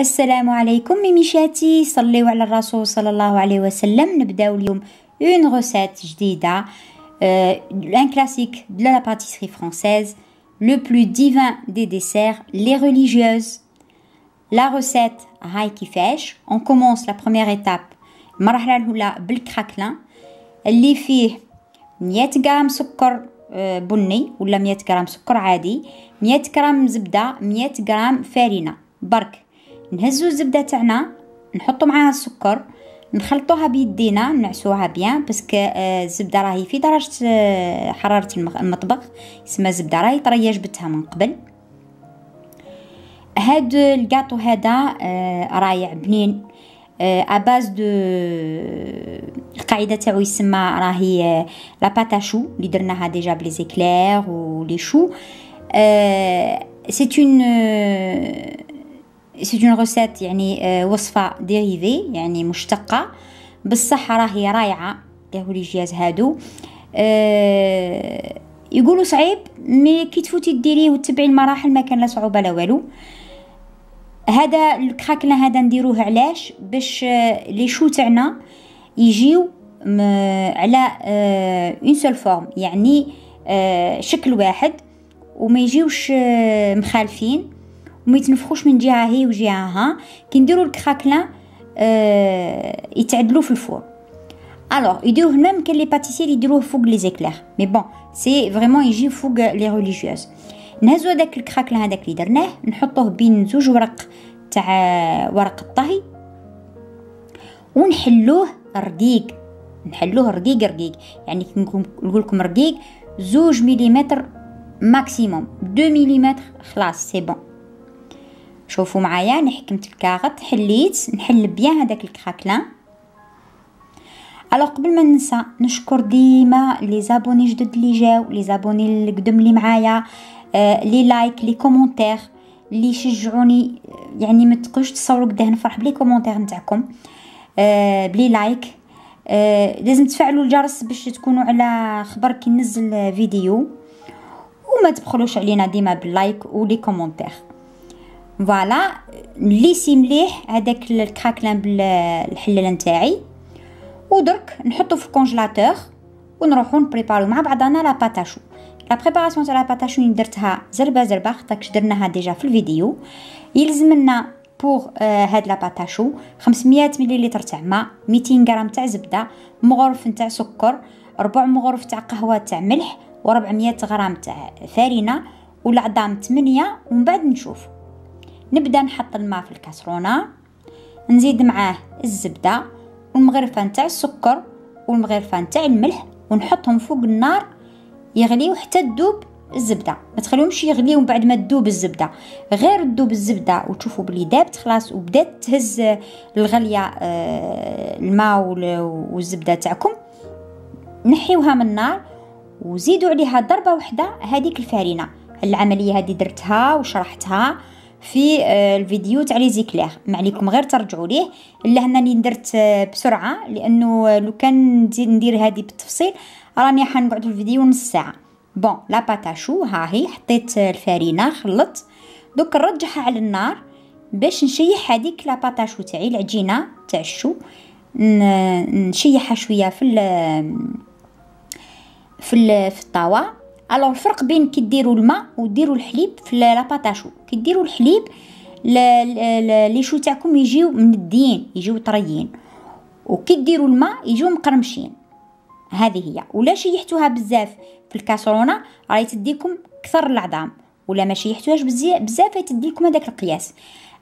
السلام عليكم ميميشاتي صليوا على الرسول صلى الله عليه وسلم. نبداو اليوم une recette جديدة un classique de la pâtisserie française le plus divin des desserts les religieuses la recette هاي كيفاش on commence la première étape المرحله الاولى بال craquelin اللي فيه 100 غرام سكر بني ولا 100 غرام سكر عادي 100 غرام زبده 100 غرام فرينه برك نهزو الزبدة تاعنا نحطو معاها السكر نخلطوها بيدينا نعسوها bien parce que آه، الزبدة راهي في درجة آه، حرارة المطبخ يسمى الزبده راهي طريه جبتها من قبل. هاد الكاطو هذا آه، رايع بنين à base de القاعدة تاعو يسمى راهي la pâte à choux اللي درناها déjà ب les éclairs و les choux c'est une c'est une recette يعني وصفة dérivée يعني مشتقة. بصح راهي رايعه les religieuses هادو. يقولوا صعيب mais كي تفوتي ديريه وتبعي المراحل ما كان لا صعوبة لا والو. هذا ال craquelin هذا نديروه علاش؟ باش les choux تاعنا يجيو على une seule forme يعني شكل واحد وما يجيوش مخالفين. وما يتنفخوش من جهه هي وجهه كي نديرو ال craquelin آه يتعدلوا في ال four. alors يديروه même كاين les pâtissiers يديروه فوق les éclairs mais bon c'est vraiment يجي فوق les religieuses نهزو هذاك ال craquelin هذاك اللي درناه نحطوه بين زوج ورق تاع ورق الطهي ونحلوه رقيق. نحلوه رقيق رقيق. يعني نقول لكم رقيق زوج مليمتر maximum deux millimètres خلاص c'est bon شوفوا معايا أنا حكمت الكاغط حليت نحل bien هذاك ال craquelin alors قبل ما ننسى نشكر ديما les abonnés جدد اللي جاو les abonnés القدم اللي معايا آه les likes les commentaires اللي يشجعوني يعني ما تقوش تصوروا قداه نفرح ب les commentaires نتاعكم آه ب les likes. آه لازم تفعلوا الجرس باش تكونوا على خبر كي ننزل فيديو. وما تبخلوش علينا ديما بال like و les commentaires. voilà نليسي مليح هذاك ال craquelin بالحلال نتاعي ودرك نحطو في ال congélateur ونروحو نبريباريو مع بعضنا la pâte à choux la préparation تاع la pâte à choux درتها زربه زربه خاطرش درناها déjà في الفيديو يلزم لنا pour آه هاد la pâte à choux 500 مليلتر تاع ماء 200 غرام تاع زبده مغرف نتاع سكر ربع مغرف تاع قهوه تاع ملح و400 غرام تاع فرينه والعظام 8 ومن بعد نشوف نبدا نحط الماء في الكاسرونة نزيد معاه الزبدة والمغرفة نتاع السكر والمغرفة نتاع الملح ونحطهم فوق النار يغليو حتى تذوب الزبدة. ما تخليهمش يغليو بعد ما تذوب الزبدة. غير تذوب الزبدة وتشوفوا بلي دابت خلاص وبدات تهز الغلية آه، الماء والزبدة تاعكم. نحيوها من النار وزيدوا عليها ضربة واحدة هذيك الفارينة. العملية هذه درتها وشرحتها في آه، الفيديو تاع les éclairs ما عليكم غير ترجعوا ليه إلا هناني درت آه، بسرعة لأنه لو كان ندير هذه بالتفصيل راني حنقعد الفيديو نص ساعة. bon la pâte à choux ها هي حطيت الفارينه خلط دوك نرجعها على النار باش نشيح هذيك la pâte à choux تاعي العجينة تاع الشو. نشيحها شوية في ال في في الطاوة. alors الفرق بين كي ديروا الماء وديروا الحليب في la pâte à choux كي ديروا الحليب les choux تاعكم يجيو منديين يجيو طريين. وكي ديروا الماء يجيو مقرمشين. هذه هي. ولا شيحتوها بزاف في الكاسرونة راهي تديكم كثر العظام. ولا ما شيحتوهاش بزاف تديكم هذاك القياس.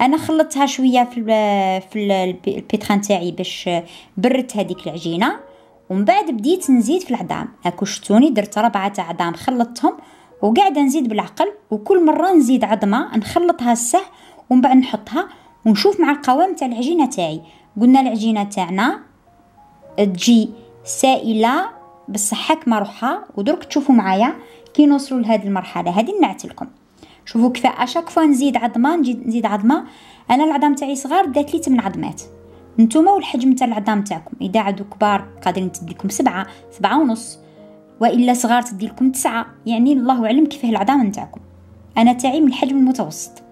أنا خلطتها شوية في في ال pétrin تاعي باش برت هذيك العجينة. ومن بعد بديت نزيد في العظام. هاكو شتوني درت ربعة عظام خلطتهم وقاعدة نزيد بالعقل وكل مرة نزيد عظمة نخلطها السه ومن بعد نحطها ونشوف مع القوام تاع العجينة تاعي. قلنا العجينة تاعنا تجي سائلة بصح ما روحها ودرك تشوفوا معايا كي نوصلوا لهذه المرحلة. هذه نعتلكم شوفوا كيف أشاك فوا نزيد عظمة نزيد عظمة. أنا العظام تاعي صغار دات لي 8 عظمات. نتوما والحجم تاع العظام تاعكم. إذا عدو كبار قادرين تديكم سبعة سبعة ونص وإلا صغار تديلكم تسعة. يعني الله اعلم كيفاه العظام نتاعكم. أنا تاعي من الحجم المتوسط.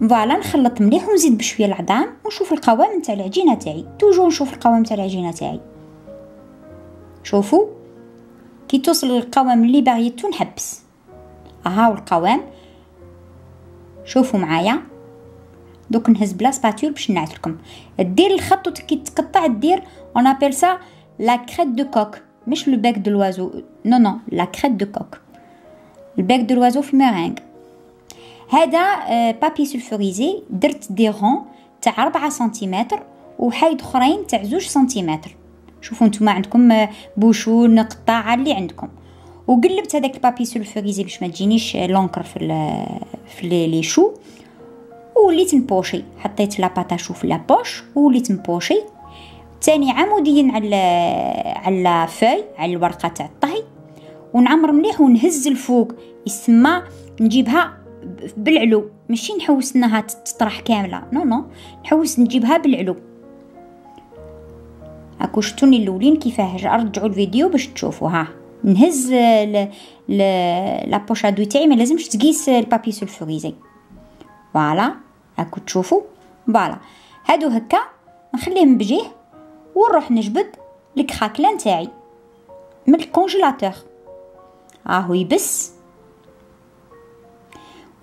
فوالا نخلط مليح ونزيد بشوية العظام ونشوف القوام نتاع العجينة تاعي. توجو نشوف القوام نتاع العجينة تاعي. شوفوا كي توصل للقوام اللي باغيتو نحبس. هاو القوام شوفوا معايا. دوك نهز ب la spatule باش نعتلكم دير الخط وكي تقطع دير on appelle ça la crête de coq مش le bec de l'oiseau non non la crête de coq ال bec de l'oiseau في الميرينغ هذا papier sulfurisé درت des ronds تاع 4 سنتيمتر وحايد أخرين تاع 2 سنتيمتر. شوفوا نتوما عندكم بوشون قطاعه اللي عندكم. وقلبت هذاك ال papier sulfurisé باش ما تجينيش l'encre في في les choux. وليت نبوشي حطيت la pâte à choux في la poche وليت نبوشي تاني عموديا على على فاي على الورقة تاع الطهي. ونعمر مليح ونهز الفوق. يسمى نجيبها بالعلو. ماشي نحوس إنها تطرح كاملة. non non. نحوس نجيبها بالعلو. هاكو شتوني الأولين كيفاه. ارجعوا الفيديو باش تشوفوا ها. نهز la poche à douille تاعي. ما لازمش تقيس ال papier sulfurisé. voilà. هاكو تشوفوا voilà. هادو هكا نخليهم بجيه ونروح نجبد ال craquelin نتاعي من ال congélateur. راهو يبس.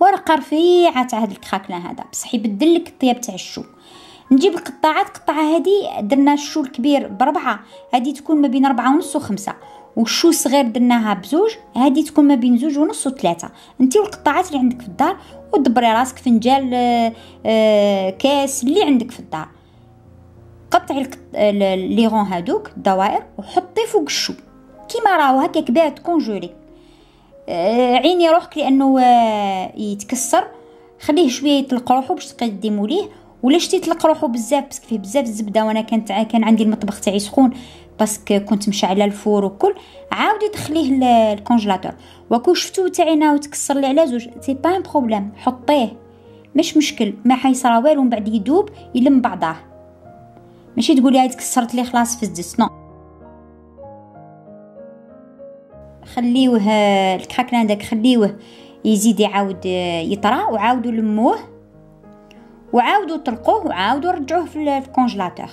ورقة رفيعة تاع هاد ال craquelin هذا بصح يبدل لك الطياب تاع ال chou. نجيب القطاعات. قطعه هذه درنا ال chou الكبير بربعة. هذه تكون ما بين ربعة ونص وخمسة. وال chou الصغير درناها بزوج هذه تكون ما بين زوج ونص وثلاثة. انت والقطاعات اللي عندك في الدار ودبري راسك فنجال آه، كاس اللي عندك في الدار. قطعي لي غون هادوك الدوائر وحطي فوق ال chou. كيما راهو هكا كبير تكونجوري آه، عيني روحك لأنه آه، يتكسر. خليه شوية يطلق روحو باش تقدموا ليه. ولا شتي يطلق روحو بزاف parce que فيه بزاف الزبدة وأنا كانت كان عندي المطبخ تاعي سخون. parce que كنت مشعله ال four وكل عاودي دخليه ال congélateur. وكو شفتو تاعنا وتكسر لي على زوج c'est pas un problème حطيه. مش مشكل ما حيصرا والو من بعد يدوب يلم بعضاه. ماشي تقولي هاي تكسرت لي خلاص فزدت non. خليوه ال craquelin داك خليوه يزيد يعاود يطرى وعاودوا لموه. وعاودوا طلقوه وعاودوا رجعوه في ال congélateur.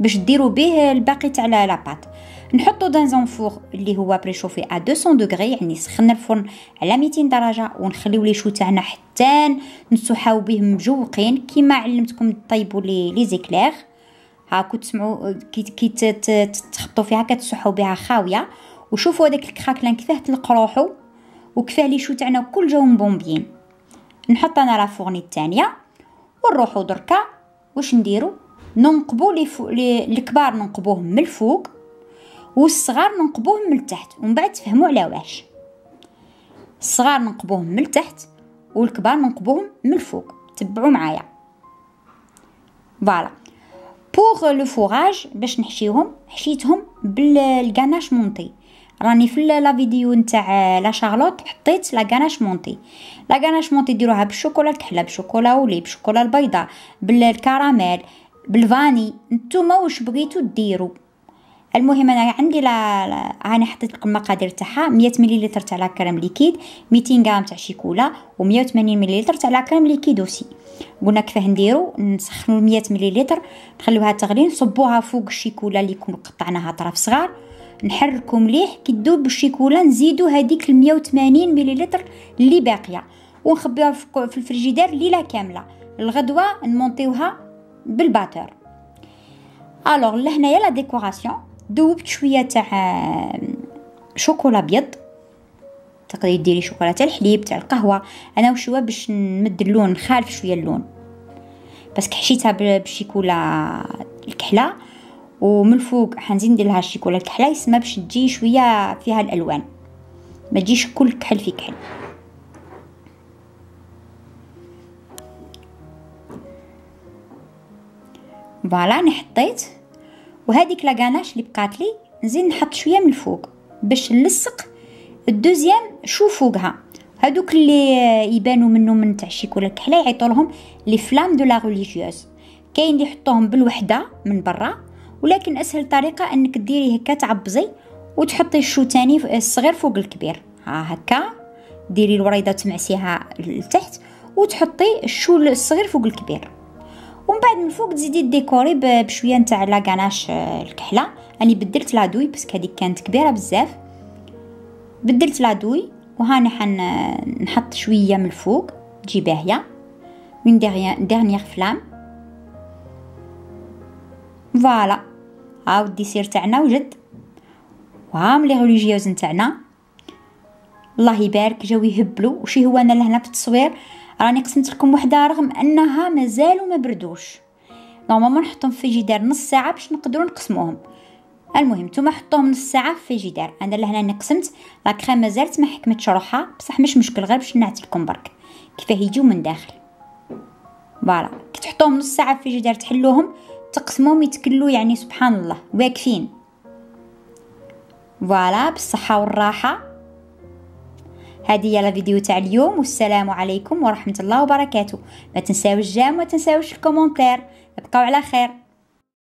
باش ديروا به الباقي تاع la pâte نحطو dans un four اللي هو préchauffé à 200 دوغري يعني سخنا الفرن على 200 درجة ونخليو les choux تاعنا حتى نسحاو به مجوقين كيما علمتكم طيبوا لي les éclairs. هاكو تسمعوا كي تحطوا فيها كتسحوا بها خاوية. وشوفوا هذاك ال craquelin كيفاه تلق روحو وكيفاه les choux تاعنا كل جاو مبومبيين نحط أنا la fournée الثانية ونروحو دركا. واش نديرو؟ ننقبو لي فو... لي الكبار ننقبوهم من الفوق والصغار ننقبوهم من التحت ومن بعد تفهموا على واش. الصغار ننقبوهم من التحت والكبار ننقبوهم من الفوق تبعوا معايا. voilà. pour le fourrage باش نحشيهم حشيتهم بال ganache montée راني في la vidéo نتاع la charlotte حطيت la ganache montée la ganache montée ديروها بالشوكولا الكحله بالشوكولا ولي بالشوكولا البيضاء بالكراميل. بال vanille نتوما واش بغيتو ديروا المهم أنا عندي لا, أنا حطيت المقادير تاعها 100 مليلتر تاع la crème liquide 200 غرام تاع شيكولا و180 مليلتر تاع la crème liquide aussi. قلنا كيفاه نديرو؟ نسخنوا 100 مليلتر نخليوها تغلي نصبوها فوق الشيكولا اللي كون قطعناها طرف صغار نحركو مليح كي تذوب الشيكولا نزيدو هذيك ال 180 مليلتر اللي باقية. ونخبيوها في الفريجيدير ليلة كاملة. الغدوة نمونطيوها بال batteur. alors لهنايا la décoration ذوبت شوية تاع شوكولا ابيض تقدري ديري شوكولا تاع الحليب تاع القهوة. أنا وشويه باش نمد اللون نخالف شوية اللون. parce que حشيتها بالشيكولا الكحلة ومن الفوق حنزيد ندير لها الشيكولا الكحلة يسمى باش تجي شوية فيها الألوان. ما تجيش كل كحل في كحل. voilà أنا حطيت وهذيك la ganache اللي بقات لي نزيد نحط شوية من الفوق باش نلصق ال deuxième chou فوقها. هادوك اللي يبانوا منه من تاع الشيكولا الكحلة يعيطوا لهم les flammes de la religieuse كاين اللي يحطوهم بالوحدة من برا ولكن أسهل طريقة إنك ديري هكا تعبزي وتحطي ال chou تاني الصغير فوق الكبير. ها هكا ديري الوريضه تمعسيها لتحت وتحطي ال chou الصغير فوق الكبير. ومن بعد من فوق تزيدي ديكوري بشوية نتاع la ganache آه، الكحلة. راني بدلت la douille بس هذيك كانت كبيرة بزاف. بدلت la douille وهاني حن نحط شوية من الفوق تجي باهيه من dernière flamme voilà هاو ال dessert تاعنا وجد. وهام les religieuses نتاعنا. الله يبارك جاو يهبلوا وشي هو أنا لهنا في التصوير. راني قسمت لكم وحدة رغم أنها مازالوا ما بردوش. normalement نحطهم في جدار نص ساعة باش نقدروا نقسموهم. المهم نتوما حطوهم نص ساعة في جدار. أنا لهنا نقسمت. la crème مازالت ما حكمتش روحها. بصح مش مشكل غير باش نعطيكم برك. كيفاه يجيو من داخل. voilà. كي تحطوهم نص ساعة في جدار تحلوهم تقسموهم يتكلوا يعني سبحان الله. واقفين. voilà بالصحة والراحة. هذه هي الفيديو تاع اليوم والسلام عليكم ورحمة الله وبركاته. ما تنساوش ال j'aime وما تنساوش ال commentaire. بقاو على خير.